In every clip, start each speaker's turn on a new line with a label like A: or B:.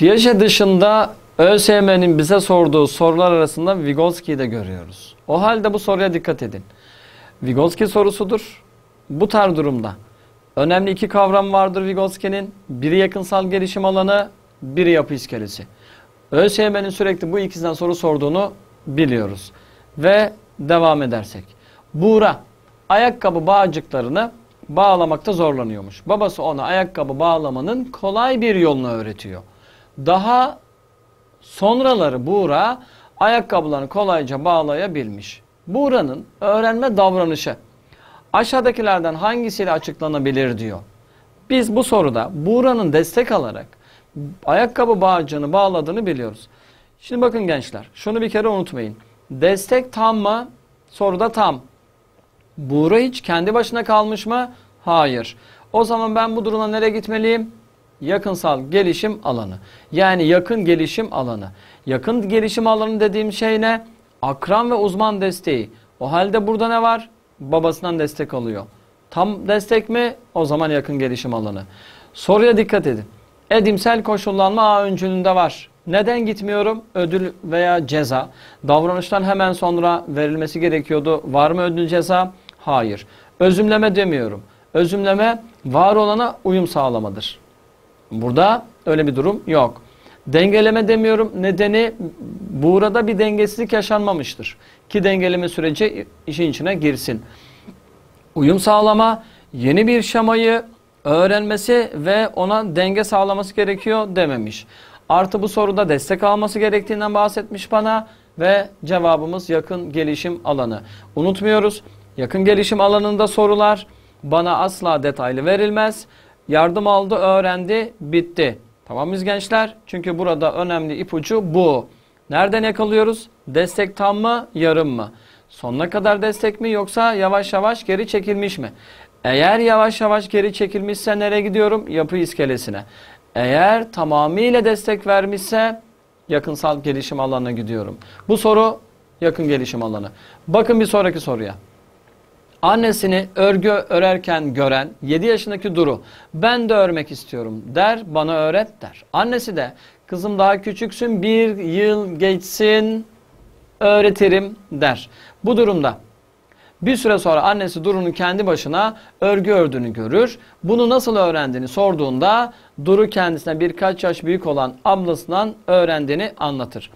A: Piaget dışında ÖSYM'nin bize sorduğu sorular arasında Vygotsky'yi de görüyoruz. O halde bu soruya dikkat edin. Vygotsky sorusudur. Bu tarz durumda önemli iki kavram vardır Vygotsky'nin. Biri yakınsal gelişim alanı, biri yapı iskelesi. ÖSYM'nin sürekli bu ikisinden soru sorduğunu biliyoruz. Ve devam edersek. Buğra ayakkabı bağcıklarını bağlamakta zorlanıyormuş. Babası ona ayakkabı bağlamanın kolay bir yolunu öğretiyor. Daha sonraları Buğra ayakkabılarını kolayca bağlayabilmiş. Buğra'nın öğrenme davranışı aşağıdakilerden hangisiyle açıklanabilir diyor. Biz bu soruda Buğra'nın destek alarak ayakkabı bağcığını bağladığını biliyoruz. Şimdi bakın gençler şunu bir kere unutmayın. Destek tam mı? Soruda tam. Buğra hiç kendi başına kalmış mı? Hayır. O zaman ben bu durumda nereye gitmeliyim? Yakınsal gelişim alanı. Yani yakın gelişim alanı. Yakın gelişim alanı dediğim şey ne? Akran ve uzman desteği. O halde burada ne var? Babasından destek alıyor. Tam destek mi? O zaman yakın gelişim alanı. Soruya dikkat edin. Edimsel koşullanma A öncülünde var. Neden gitmiyorum? Ödül veya ceza. Davranıştan hemen sonra verilmesi gerekiyordu. Var mı ödül ceza? Hayır. Özümleme demiyorum. Özümleme var olana uyum sağlamadır. Burada öyle bir durum yok. Dengeleme demiyorum. Nedeni burada bir dengesizlik yaşanmamıştır. Ki dengeleme süreci işin içine girsin. Uyum sağlama, yeni bir şamayı öğrenmesi ve ona denge sağlaması gerekiyor dememiş. Artı bu soruda destek alması gerektiğinden bahsetmiş bana ve cevabımız yakın gelişim alanı. Unutmuyoruz. Yakın gelişim alanında sorular bana asla detaylı verilmez. Yardım aldı, öğrendi, bitti. Tamam mıyız gençler? Çünkü burada önemli ipucu bu. Nereden yakalıyoruz? Destek tam mı, yarım mı? Sonuna kadar destek mi yoksa yavaş yavaş geri çekilmiş mi? Eğer yavaş yavaş geri çekilmişse nereye gidiyorum? Yapı iskelesine. Eğer tamamıyla destek vermişse yakınsal gelişim alanına gidiyorum. Bu soru yakın gelişim alanı. Bakın bir sonraki soruya. Annesini örgü örerken gören 7 yaşındaki Duru ben de örmek istiyorum der bana öğret der. Annesi de kızım daha küçüksün bir yıl geçsin öğretirim der. Bu durumda bir süre sonra annesi Duru'nun kendi başına örgü ördüğünü görür. Bunu nasıl öğrendiğini sorduğunda Duru kendisine birkaç yaş büyük olan ablasından öğrendiğini anlatır.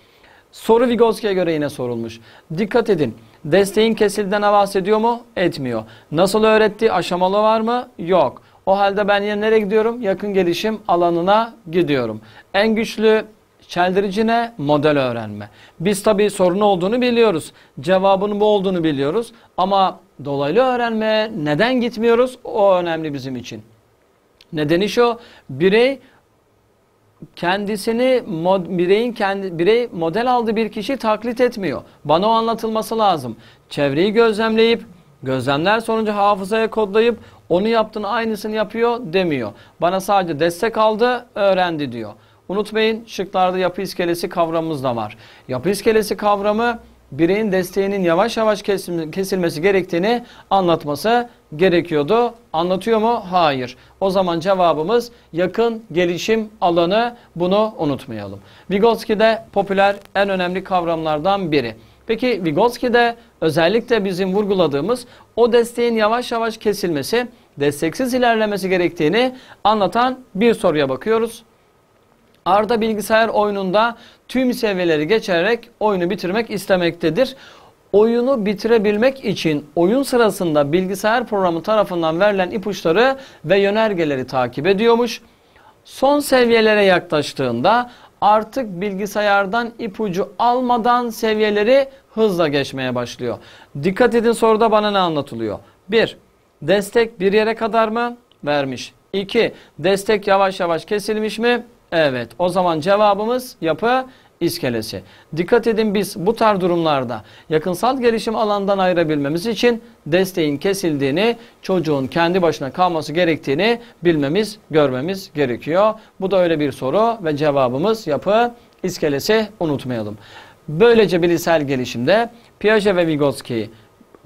A: Soru Vygotsky'ye göre yine sorulmuş. Dikkat edin. Desteğin kesilden bahsediyor mu? Etmiyor. Nasıl öğretti? Aşamalı var mı? Yok. O halde ben yine nereye gidiyorum? Yakın gelişim alanına gidiyorum. En güçlü çeldirici ne? Model öğrenme. Biz tabii sorun olduğunu biliyoruz. Cevabının bu olduğunu biliyoruz. Ama dolaylı öğrenmeye neden gitmiyoruz? O önemli bizim için. Nedeni şu. Birey kendisini mod, bireyin kendi birey model aldığı bir kişi taklit etmiyor. Bana o anlatılması lazım. Çevreyi gözlemleyip gözlemler sonucu hafızaya kodlayıp onu yaptığını aynısını yapıyor demiyor. Bana sadece destek aldı, öğrendi diyor. Unutmayın şıklarda yapı iskelesi kavramımız da var. Yapı iskelesi kavramı bireyin desteğinin yavaş yavaş kesilmesi gerektiğini anlatması gerekiyordu. Anlatıyor mu? Hayır. O zaman cevabımız yakın gelişim alanı. Bunu unutmayalım. Vygotsky'de popüler en önemli kavramlardan biri. Peki Vygotsky'de özellikle bizim vurguladığımız o desteğin yavaş yavaş kesilmesi, desteksiz ilerlemesi gerektiğini anlatan bir soruya bakıyoruz. Arda bilgisayar oyununda tüm seviyeleri geçerek oyunu bitirmek istemektedir. Oyunu bitirebilmek için oyun sırasında bilgisayar programı tarafından verilen ipuçları ve yönergeleri takip ediyormuş. Son seviyelere yaklaştığında artık bilgisayardan ipucu almadan seviyeleri hızla geçmeye başlıyor. Dikkat edin soruda bana ne anlatılıyor? 1. Destek bir yere kadar mı? Vermiş. 2. Destek yavaş yavaş kesilmiş mi? Evet. O zaman cevabımız yapı iskelesi. Dikkat edin biz bu tarz durumlarda yakınsal gelişim alandan ayırabilmemiz için desteğin kesildiğini, çocuğun kendi başına kalması gerektiğini bilmemiz, görmemiz gerekiyor. Bu da öyle bir soru ve cevabımız yapı iskelesi unutmayalım. Böylece bilişsel gelişimde Piaget ve Vygotsky'yi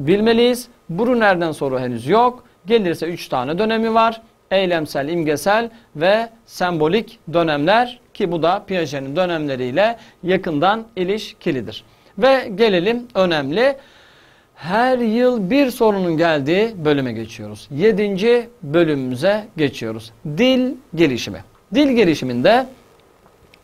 A: bilmeliyiz. Brunner'den soru henüz yok. Gelirse 3 tane dönemi var eylemsel, imgesel ve sembolik dönemler ki bu da Piaget'in dönemleriyle yakından ilişkilidir. Ve gelelim önemli her yıl bir sorunun geldiği bölüme geçiyoruz. Yedinci bölümümüze geçiyoruz. Dil gelişimi. Dil gelişiminde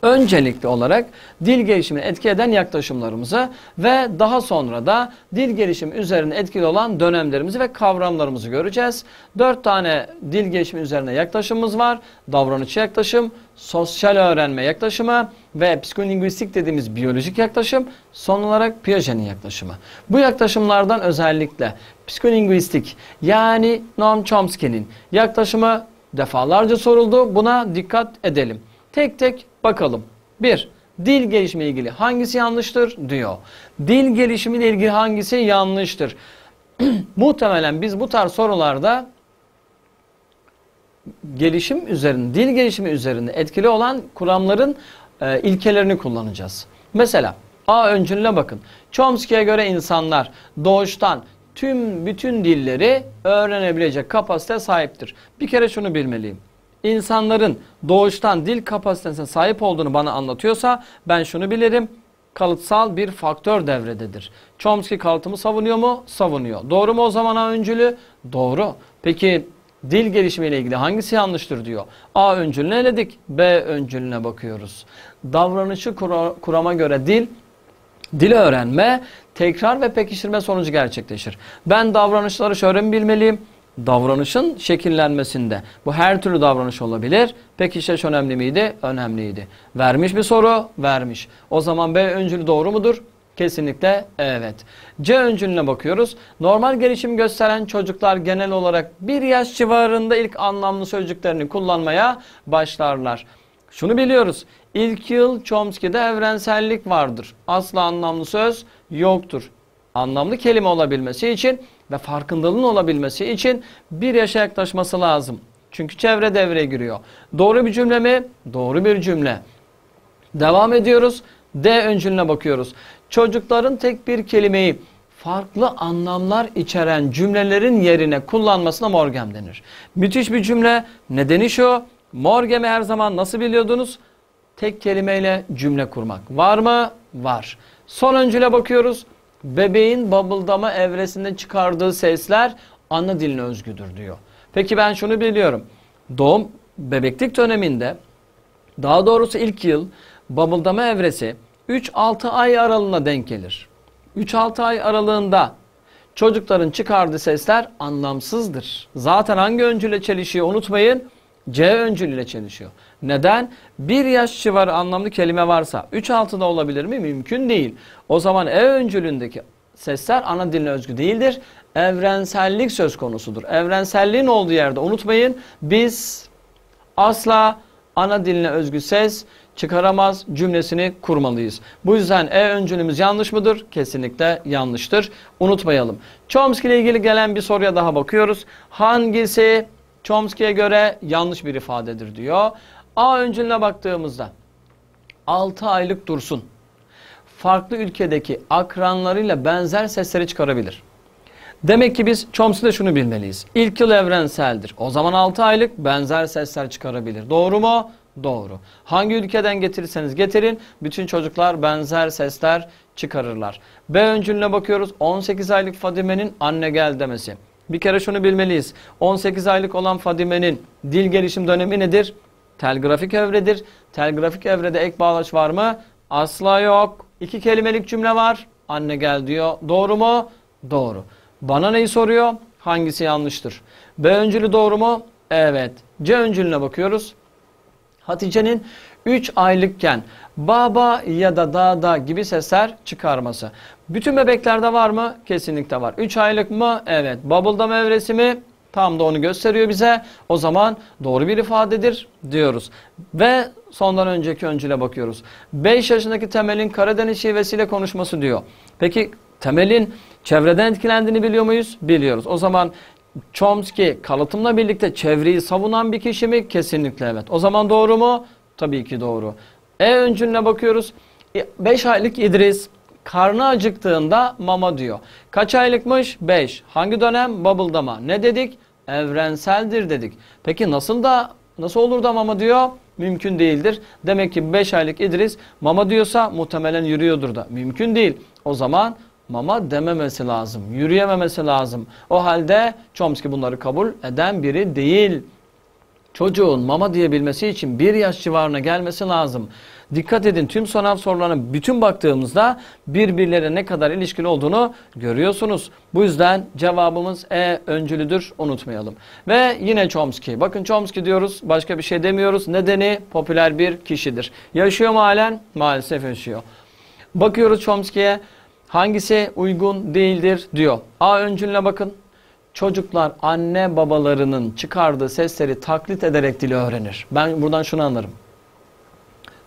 A: öncelikli olarak dil gelişimini etki eden yaklaşımlarımızı ve daha sonra da dil gelişimi üzerine etkili olan dönemlerimizi ve kavramlarımızı göreceğiz. Dört tane dil gelişimi üzerine yaklaşımımız var. Davranışçı yaklaşım, sosyal öğrenme yaklaşımı ve psikolingüistik dediğimiz biyolojik yaklaşım, son olarak Piaget'in yaklaşımı. Bu yaklaşımlardan özellikle psikolingüistik yani Noam Chomsky'nin yaklaşımı defalarca soruldu. Buna dikkat edelim. Tek tek bakalım. 1. Dil gelişimi ile ilgili hangisi yanlıştır diyor. Dil gelişimi ile ilgili hangisi yanlıştır? Muhtemelen biz bu tarz sorularda gelişim üzerinde, dil gelişimi üzerinde etkili olan kuramların e, ilkelerini kullanacağız. Mesela A öncülüne bakın. Chomsky'ye göre insanlar doğuştan tüm bütün dilleri öğrenebilecek kapasite sahiptir. Bir kere şunu bilmeliyim insanların doğuştan dil kapasitesine sahip olduğunu bana anlatıyorsa ben şunu bilirim. Kalıtsal bir faktör devrededir. Chomsky kalıtımı savunuyor mu? Savunuyor. Doğru mu o zaman A öncülü? Doğru. Peki dil gelişimiyle ilgili hangisi yanlıştır diyor. A öncülünü eledik. B öncülüne bakıyoruz. Davranışı kurama göre dil Dil öğrenme, tekrar ve pekiştirme sonucu gerçekleşir. Ben davranışları şöyle bilmeliyim? Davranışın şekillenmesinde. Bu her türlü davranış olabilir. Peki işte önemli miydi? Önemliydi. Vermiş bir soru? Vermiş. O zaman B öncülü doğru mudur? Kesinlikle evet. C öncülüne bakıyoruz. Normal gelişim gösteren çocuklar genel olarak bir yaş civarında ilk anlamlı sözcüklerini kullanmaya başlarlar. Şunu biliyoruz. İlk yıl Chomsky'de evrensellik vardır. Asla anlamlı söz yoktur. Anlamlı kelime olabilmesi için ve farkındalığın olabilmesi için bir yaşa yaklaşması lazım. Çünkü çevre devreye giriyor. Doğru bir cümle mi? Doğru bir cümle. Devam ediyoruz. D öncülüne bakıyoruz. Çocukların tek bir kelimeyi farklı anlamlar içeren cümlelerin yerine kullanmasına morgem denir. Müthiş bir cümle. Nedeni şu. Morgemi her zaman nasıl biliyordunuz? Tek kelimeyle cümle kurmak. Var mı? Var. Son öncüle bakıyoruz bebeğin babıldama evresinde çıkardığı sesler ana diline özgüdür diyor. Peki ben şunu biliyorum. Doğum bebeklik döneminde daha doğrusu ilk yıl babıldama evresi 3-6 ay aralığına denk gelir. 3-6 ay aralığında çocukların çıkardığı sesler anlamsızdır. Zaten hangi öncüle çelişiyor unutmayın. C öncülüyle çelişiyor. Neden? Bir yaş civarı anlamlı kelime varsa 3 altıda olabilir mi? Mümkün değil. O zaman E öncülündeki sesler ana diline özgü değildir. Evrensellik söz konusudur. Evrenselliğin olduğu yerde unutmayın biz asla ana diline özgü ses çıkaramaz cümlesini kurmalıyız. Bu yüzden E öncülümüz yanlış mıdır? Kesinlikle yanlıştır. Unutmayalım. Chomsky ile ilgili gelen bir soruya daha bakıyoruz. Hangisi Chomsky'ye göre yanlış bir ifadedir diyor. A öncülüne baktığımızda 6 aylık dursun farklı ülkedeki akranlarıyla benzer sesleri çıkarabilir. Demek ki biz Chomsky'de şunu bilmeliyiz. İlk yıl evrenseldir. O zaman 6 aylık benzer sesler çıkarabilir. Doğru mu? Doğru. Hangi ülkeden getirirseniz getirin bütün çocuklar benzer sesler çıkarırlar. B öncülüne bakıyoruz. 18 aylık Fadime'nin anne gel demesi. Bir kere şunu bilmeliyiz. 18 aylık olan Fadime'nin dil gelişim dönemi nedir? Telgrafik evredir. Telgrafik evrede ek bağlaç var mı? Asla yok. İki kelimelik cümle var. Anne gel diyor. Doğru mu? Doğru. Bana neyi soruyor? Hangisi yanlıştır? B öncülü doğru mu? Evet. C öncülüne bakıyoruz. Hatice'nin 3 aylıkken baba ya da dada gibi sesler çıkarması. Bütün bebeklerde var mı? Kesinlikle var. 3 aylık mı? Evet. Bubbledom evresi mi? Tam da onu gösteriyor bize. O zaman doğru bir ifadedir diyoruz. Ve sondan önceki öncüle bakıyoruz. 5 yaşındaki Temel'in Karadeniz şivesiyle konuşması diyor. Peki Temel'in çevreden etkilendiğini biliyor muyuz? Biliyoruz. O zaman Chomsky kalıtımla birlikte çevreyi savunan bir kişi mi? Kesinlikle evet. O zaman doğru mu? Tabii ki doğru. E öncülüne bakıyoruz. 5 aylık İdris karnı acıktığında mama diyor. Kaç aylıkmış? 5. Hangi dönem? Bubble'dama. Ne dedik? Evrenseldir dedik. Peki nasıl da nasıl olur da mama diyor? Mümkün değildir. Demek ki 5 aylık İdris mama diyorsa muhtemelen yürüyordur da. Mümkün değil. O zaman mama dememesi lazım. Yürüyememesi lazım. O halde Chomsky bunları kabul eden biri değil. Çocuğun mama diyebilmesi için bir yaş civarına gelmesi lazım. Dikkat edin tüm sınav sorularına bütün baktığımızda birbirlere ne kadar ilişkili olduğunu görüyorsunuz. Bu yüzden cevabımız E öncülüdür unutmayalım. Ve yine Chomsky. Bakın Chomsky diyoruz başka bir şey demiyoruz. Nedeni popüler bir kişidir. Yaşıyor mu halen? Maalesef yaşıyor. Bakıyoruz Chomsky'ye hangisi uygun değildir diyor. A öncülüne bakın. Çocuklar anne babalarının çıkardığı sesleri taklit ederek dili öğrenir. Ben buradan şunu anlarım.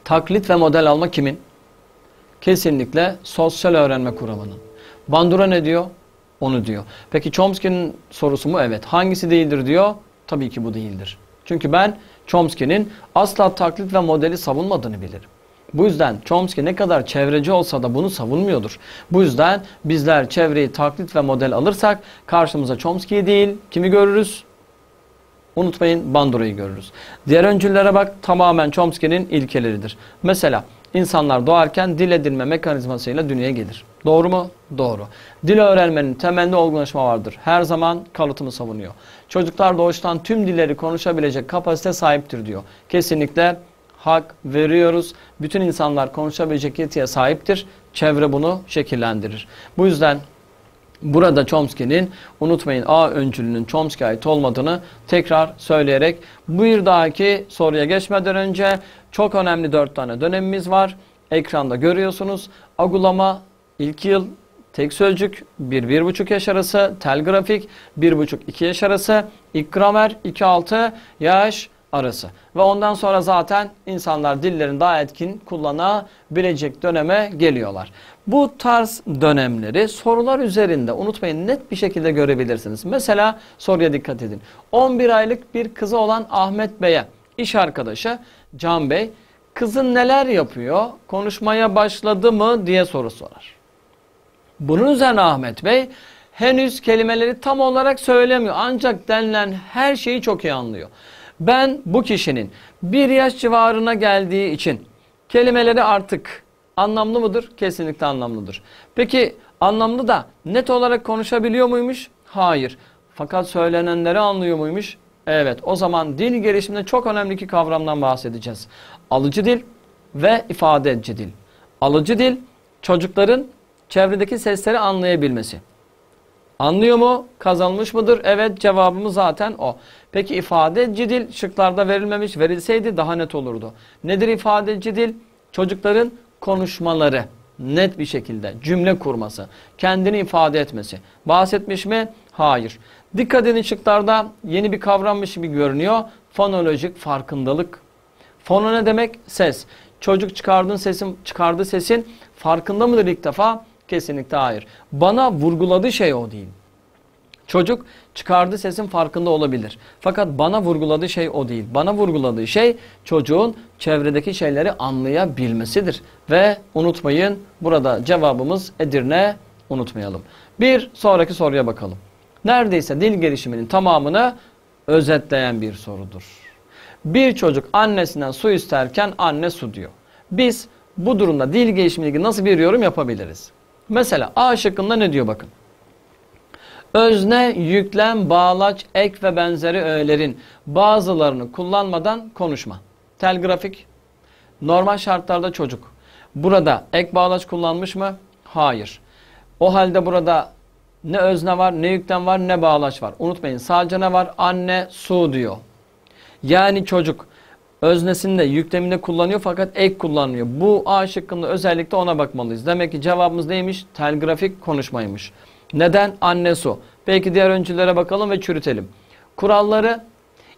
A: Taklit ve model alma kimin? Kesinlikle sosyal öğrenme kuramının. Bandura ne diyor? Onu diyor. Peki Chomsky'nin sorusu mu? Evet. Hangisi değildir diyor? Tabii ki bu değildir. Çünkü ben Chomsky'nin asla taklit ve modeli savunmadığını bilirim. Bu yüzden Chomsky ne kadar çevreci olsa da bunu savunmuyordur. Bu yüzden bizler çevreyi taklit ve model alırsak karşımıza Chomsky'yi değil kimi görürüz? Unutmayın Bandura'yı görürüz. Diğer öncüllere bak tamamen Chomsky'nin ilkeleridir. Mesela insanlar doğarken dil edinme mekanizmasıyla dünyaya gelir. Doğru mu? Doğru. Dil öğrenmenin temelinde olgunlaşma vardır. Her zaman kalıtımı savunuyor. Çocuklar doğuştan tüm dilleri konuşabilecek kapasite sahiptir diyor. Kesinlikle hak veriyoruz. Bütün insanlar konuşabilecek yetiye sahiptir. Çevre bunu şekillendirir. Bu yüzden burada Chomsky'nin unutmayın A öncülünün Chomsky'ye ait olmadığını tekrar söyleyerek bir dahaki soruya geçmeden önce çok önemli dört tane dönemimiz var. Ekranda görüyorsunuz. Agulama ilk yıl tek sözcük 1-1,5 yaş arası, telgrafik 1,5-2 yaş arası, ilk gramer 2-6 yaş arası. Ve ondan sonra zaten insanlar dillerini daha etkin kullanabilecek döneme geliyorlar. Bu tarz dönemleri sorular üzerinde unutmayın net bir şekilde görebilirsiniz. Mesela soruya dikkat edin. 11 aylık bir kızı olan Ahmet Bey'e iş arkadaşı Can Bey kızın neler yapıyor konuşmaya başladı mı diye soru sorar. Bunun üzerine Ahmet Bey henüz kelimeleri tam olarak söylemiyor ancak denilen her şeyi çok iyi anlıyor. Ben bu kişinin bir yaş civarına geldiği için kelimeleri artık anlamlı mıdır? Kesinlikle anlamlıdır. Peki anlamlı da net olarak konuşabiliyor muymuş? Hayır. Fakat söylenenleri anlıyor muymuş? Evet. O zaman dil gelişiminde çok önemli iki kavramdan bahsedeceğiz. Alıcı dil ve ifade edici dil. Alıcı dil çocukların çevredeki sesleri anlayabilmesi. Anlıyor mu? Kazanmış mıdır? Evet cevabımız zaten o. Peki ifade edici dil şıklarda verilmemiş. Verilseydi daha net olurdu. Nedir ifade edici dil? Çocukların konuşmaları. Net bir şekilde cümle kurması. Kendini ifade etmesi. Bahsetmiş mi? Hayır. Dikkat edin şıklarda yeni bir kavrammış gibi görünüyor. Fonolojik farkındalık. Fono ne demek? Ses. Çocuk çıkardığın sesin, çıkardığı sesin farkında mıdır ilk defa? Kesinlikle hayır. Bana vurguladığı şey o değil. Çocuk çıkardığı sesin farkında olabilir. Fakat bana vurguladığı şey o değil. Bana vurguladığı şey çocuğun çevredeki şeyleri anlayabilmesidir. Ve unutmayın burada cevabımız Edirne unutmayalım. Bir sonraki soruya bakalım. Neredeyse dil gelişiminin tamamını özetleyen bir sorudur. Bir çocuk annesinden su isterken anne su diyor. Biz bu durumda dil gelişimiyle ilgili nasıl bir yorum yapabiliriz? Mesela A şıkkında ne diyor bakın. Özne, yüklem, bağlaç, ek ve benzeri öğelerin bazılarını kullanmadan konuşma. Telgrafik, normal şartlarda çocuk. Burada ek bağlaç kullanmış mı? Hayır. O halde burada ne özne var, ne yüklem var, ne bağlaç var. Unutmayın sadece ne var? Anne, su diyor. Yani çocuk öznesinde, yükleminde kullanıyor fakat ek kullanmıyor. Bu A şıkkında özellikle ona bakmalıyız. Demek ki cevabımız neymiş? Telgrafik konuşmaymış. Neden? Anne su. Peki diğer öncülere bakalım ve çürütelim. Kuralları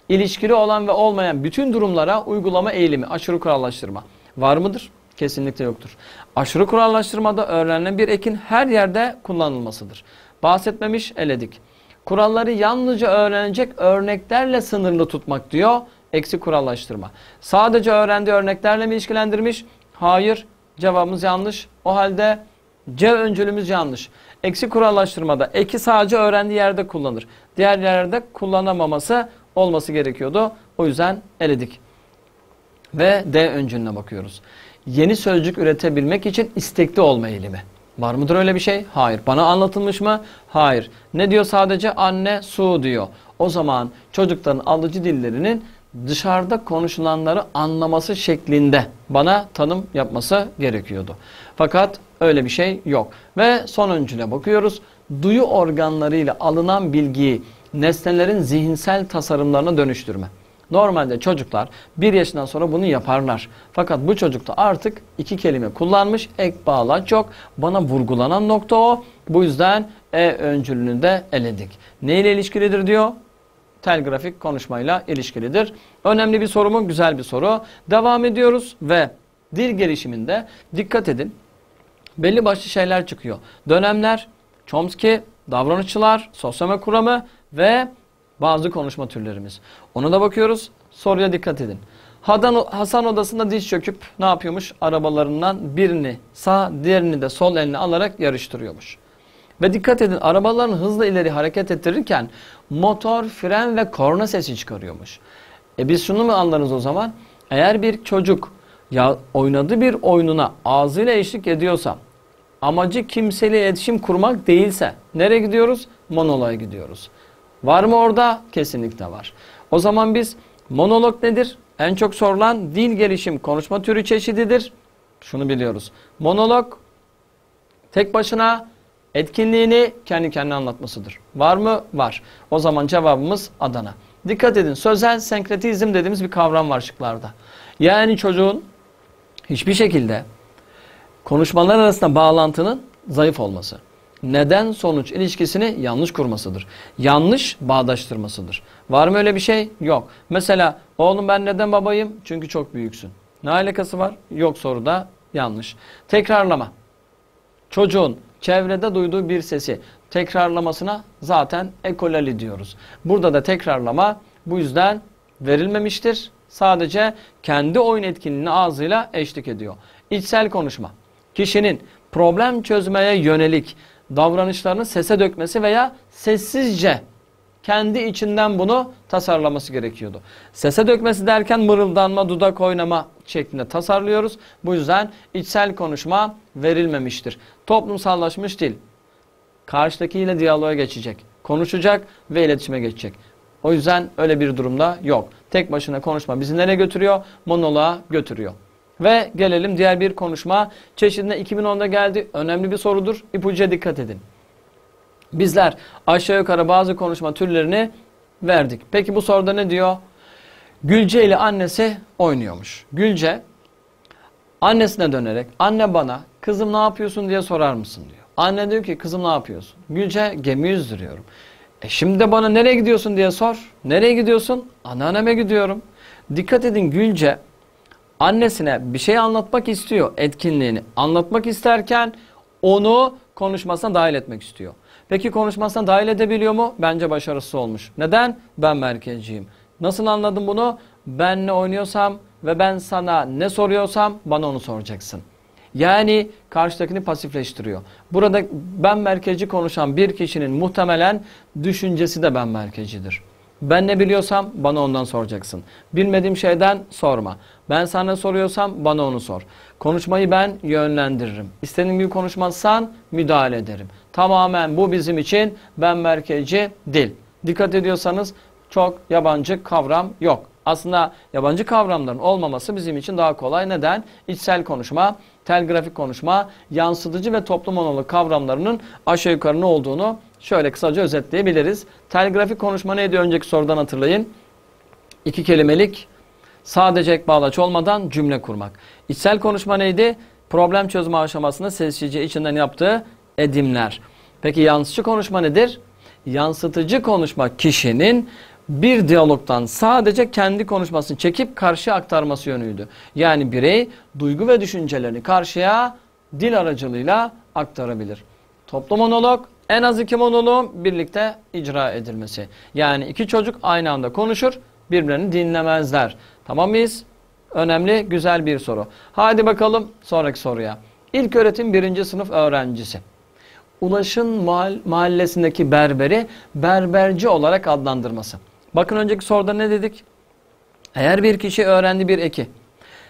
A: ilişkili olan ve olmayan bütün durumlara uygulama eğilimi, aşırı kurallaştırma. Var mıdır? Kesinlikle yoktur. Aşırı kurallaştırmada öğrenilen bir ekin her yerde kullanılmasıdır. Bahsetmemiş, eledik. Kuralları yalnızca öğrenecek örneklerle sınırlı tutmak diyor. Eksi kurallaştırma. Sadece öğrendiği örneklerle mi ilişkilendirmiş? Hayır. Cevabımız yanlış. O halde C öncülümüz yanlış. Eksi kurallaştırmada eki sadece öğrendiği yerde kullanır. Diğer yerlerde kullanamaması olması gerekiyordu. O yüzden eledik. Ve D öncülüne bakıyoruz. Yeni sözcük üretebilmek için istekli olma eğilimi. Var mıdır öyle bir şey? Hayır. Bana anlatılmış mı? Hayır. Ne diyor sadece? Anne su diyor. O zaman çocukların alıcı dillerinin dışarıda konuşulanları anlaması şeklinde bana tanım yapması gerekiyordu. Fakat öyle bir şey yok. Ve son öncüle bakıyoruz. Duyu organlarıyla alınan bilgiyi nesnelerin zihinsel tasarımlarına dönüştürme. Normalde çocuklar bir yaşından sonra bunu yaparlar. Fakat bu çocukta artık iki kelime kullanmış. Ek bağlaç yok. Bana vurgulanan nokta o. Bu yüzden E öncülünü de eledik. Ne ile ilişkilidir diyor? Telgrafik konuşmayla ilişkilidir. Önemli bir soru mu? Güzel bir soru. Devam ediyoruz ve dil gelişiminde dikkat edin. Belli başlı şeyler çıkıyor. Dönemler, Chomsky, davranışçılar, sosyal kuramı ve bazı konuşma türlerimiz. Ona da bakıyoruz. Soruya dikkat edin. Hasan odasında diz çöküp ne yapıyormuş? Arabalarından birini sağ, diğerini de sol eline alarak yarıştırıyormuş. Ve dikkat edin arabaların hızla ileri hareket ettirirken motor, fren ve korna sesi çıkarıyormuş. E biz şunu mu anlarız o zaman? Eğer bir çocuk ya oynadığı bir oyununa ağzıyla eşlik ediyorsa amacı kimseyle iletişim kurmak değilse nereye gidiyoruz? Monoloğa gidiyoruz. Var mı orada? Kesinlikle var. O zaman biz monolog nedir? En çok sorulan dil gelişim konuşma türü çeşididir. Şunu biliyoruz. Monolog tek başına etkinliğini kendi kendine anlatmasıdır. Var mı? Var. O zaman cevabımız Adana. Dikkat edin sözel senkretizm dediğimiz bir kavram var şıklarda. Yani çocuğun hiçbir şekilde konuşmalar arasında bağlantının zayıf olması neden sonuç ilişkisini yanlış kurmasıdır. Yanlış bağdaştırmasıdır. Var mı öyle bir şey? Yok. Mesela oğlum ben neden babayım? Çünkü çok büyüksün. Ne alakası var? Yok soruda yanlış. Tekrarlama. Çocuğun çevrede duyduğu bir sesi tekrarlamasına zaten ekolali diyoruz. Burada da tekrarlama bu yüzden verilmemiştir. Sadece kendi oyun etkinliğini ağzıyla eşlik ediyor. İçsel konuşma. Kişinin problem çözmeye yönelik davranışlarını sese dökmesi veya sessizce kendi içinden bunu tasarlaması gerekiyordu. Sese dökmesi derken mırıldanma, dudak oynama şeklinde tasarlıyoruz. Bu yüzden içsel konuşma verilmemiştir. Toplumsallaşmış dil. Karşıdakiyle diyaloğa geçecek. Konuşacak ve iletişime geçecek. O yüzden öyle bir durumda yok. Tek başına konuşma bizi nereye götürüyor? Monoloğa götürüyor. Ve gelelim diğer bir konuşma çeşidine 2010'da geldi. Önemli bir sorudur. İpucuya dikkat edin. Bizler aşağı yukarı bazı konuşma türlerini verdik. Peki bu soruda ne diyor? Gülce ile annesi oynuyormuş. Gülce annesine dönerek anne bana kızım ne yapıyorsun diye sorar mısın diyor. Anne diyor ki kızım ne yapıyorsun? Gülce gemi yüzdürüyorum. E şimdi de bana nereye gidiyorsun diye sor. Nereye gidiyorsun? Anneanneme gidiyorum. Dikkat edin Gülce annesine bir şey anlatmak istiyor etkinliğini. Anlatmak isterken onu konuşmasına dahil etmek istiyor. Peki konuşmasına dahil edebiliyor mu? Bence başarısız olmuş. Neden? Ben merkezciyim. Nasıl anladım bunu? Ben ne oynuyorsam ve ben sana ne soruyorsam bana onu soracaksın. Yani karşıdakini pasifleştiriyor. Burada ben merkezci konuşan bir kişinin muhtemelen düşüncesi de ben merkezcidir. Ben ne biliyorsam bana ondan soracaksın. Bilmediğim şeyden sorma. Ben sana soruyorsam bana onu sor. Konuşmayı ben yönlendiririm. İstediğin gibi konuşmazsan müdahale ederim. Tamamen bu bizim için ben merkezci dil. Dikkat ediyorsanız çok yabancı kavram yok. Aslında yabancı kavramların olmaması bizim için daha kolay. Neden? İçsel konuşma, telgrafik konuşma, yansıtıcı ve toplum monolog kavramlarının aşağı yukarı ne olduğunu şöyle kısaca özetleyebiliriz. Telgrafik konuşma neydi önceki sorudan hatırlayın. İki kelimelik sadece ek bağlaç olmadan cümle kurmak. İçsel konuşma neydi? Problem çözme aşamasında sessizce içinden yaptığı edimler. Peki yansıtıcı konuşma nedir? Yansıtıcı konuşma kişinin bir diyalogtan sadece kendi konuşmasını çekip karşıya aktarması yönüydü. Yani birey duygu ve düşüncelerini karşıya dil aracılığıyla aktarabilir. Toplu monolog en az iki monoloğun birlikte icra edilmesi. Yani iki çocuk aynı anda konuşur, birbirlerini dinlemezler. Tamam mıyız? Önemli, güzel bir soru. Hadi bakalım sonraki soruya. İlk öğretim birinci sınıf öğrencisi. Ulaş'ın mahallesindeki berberi berberci olarak adlandırması. Bakın önceki soruda ne dedik? Eğer bir kişi öğrendi bir eki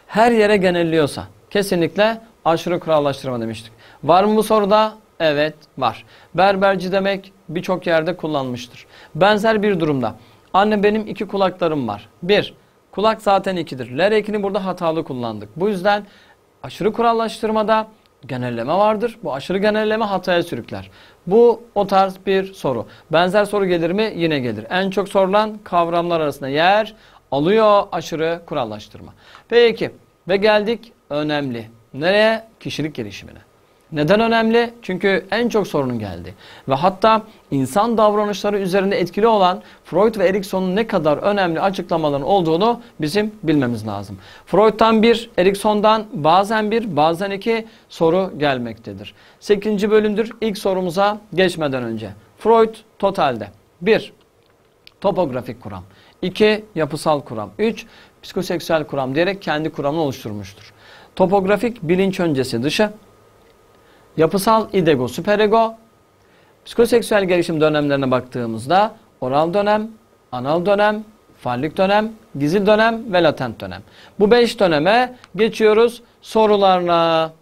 A: her yere genelliyorsa kesinlikle aşırı kurallaştırma demiştik. Var mı bu soruda? Evet var. Berberci demek birçok yerde kullanmıştır. Benzer bir durumda. Anne benim iki kulaklarım var. Bir, kulak zaten ikidir. Ler ekini burada hatalı kullandık. Bu yüzden aşırı kurallaştırmada genelleme vardır. Bu aşırı genelleme hataya sürükler. Bu o tarz bir soru. Benzer soru gelir mi? Yine gelir. En çok sorulan kavramlar arasında yer alıyor aşırı kurallaştırma. Peki ve geldik önemli. Nereye? Kişilik gelişimine. Neden önemli? Çünkü en çok sorunun geldi. Ve hatta insan davranışları üzerinde etkili olan Freud ve Erikson'un ne kadar önemli açıklamaların olduğunu bizim bilmemiz lazım. Freud'dan bir, Erikson'dan bazen bir, bazen iki soru gelmektedir. 8. bölümdür. İlk sorumuza geçmeden önce. Freud totalde 1. Topografik kuram. 2. Yapısal kuram. 3. Psikoseksüel kuram diyerek kendi kuramını oluşturmuştur. Topografik bilinç öncesi dışı, yapısal idego, süperego, psikoseksüel gelişim dönemlerine baktığımızda oral dönem, anal dönem, fallik dönem, gizil dönem ve latent dönem. Bu beş döneme geçiyoruz sorularla.